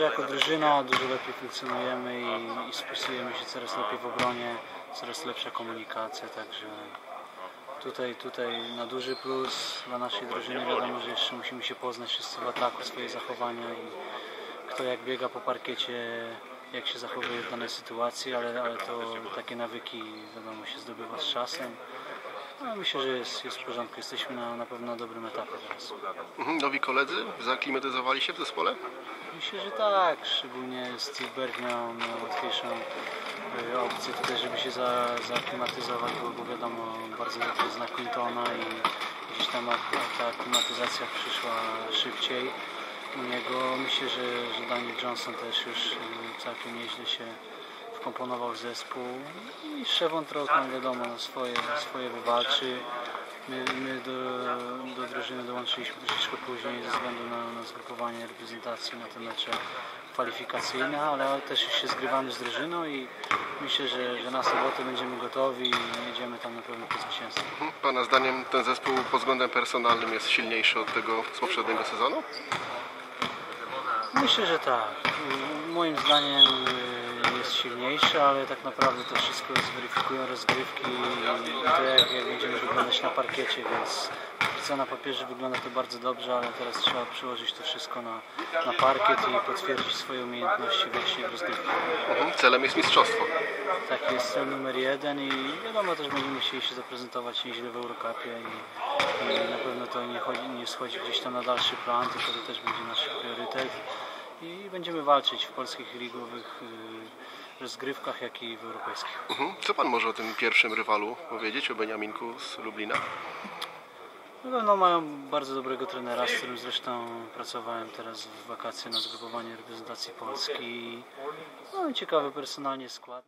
jako drużyna dużo lepiej funkcjonujemy i, i spisujemy się coraz lepiej w obronie, coraz lepsza komunikacja, także tutaj, tutaj na duży plus dla naszej drużyny wiadomo, że jeszcze musimy się poznać wszyscy w ataku, swoje zachowania i kto jak biega po parkiecie, jak się zachowuje w danej sytuacji, ale, ale to takie nawyki wiadomo się zdobywa z czasem. No, myślę, że jest, jest w porządku, jesteśmy na, na pewno na dobrym etapie teraz. Mhm, Nowi koledzy zaklimatyzowali się w zespole? Myślę, że tak, szczególnie Steve Berg miał, miał łatwiejszą y, opcję tutaj, żeby się za, zaaklimatyzować, bo, wiadomo, bardzo dobrze zna Clintona i gdzieś tam ta aklimatyzacja przyszła szybciej u niego. Myślę, że, że Daniel Johnson też już y, całkiem nieźle się wkomponował zespół i Szewon Trotman wiadomo swoje, swoje wywalczy. My, my do, do drużyny dołączyliśmy troszeczkę później ze względu na, na zgrupowanie reprezentacji na te mecze kwalifikacyjne, ale też się zgrywamy z drużyną i myślę, że, że na sobotę będziemy gotowi i jedziemy tam na pewno po zwycięstwo. Mhm. Pana zdaniem ten zespół pod względem personalnym jest silniejszy od tego z poprzedniego sezonu? Myślę, że tak. Moim zdaniem y, jest silniejszy, ale tak naprawdę to wszystko zweryfikują rozgrywki i to jak, jak będziemy wyglądać na parkiecie, więc co na papierze wygląda to bardzo dobrze, ale teraz trzeba przyłożyć to wszystko na, na parkiet i potwierdzić swoje umiejętności właśnie w rozgrywkach. Mhm. Celem jest mistrzostwo. Tak jest cel numer jeden i wiadomo też będziemy chcieli się zaprezentować nieźle w Eurocupie i, i na pewno to nie, chodzi, nie schodzi gdzieś tam na dalszy plan, tylko to też będzie nasz priorytet i będziemy walczyć w polskich ligowych y, rozgrywkach, jak i w europejskich. Mhm. Co pan może o tym pierwszym rywalu powiedzieć, o Beniaminku z Lublina? Na pewno mają bardzo dobrego trenera, z którym zresztą pracowałem teraz w wakacje na zgrupowanie reprezentacji Polski. No ciekawy personalnie skład.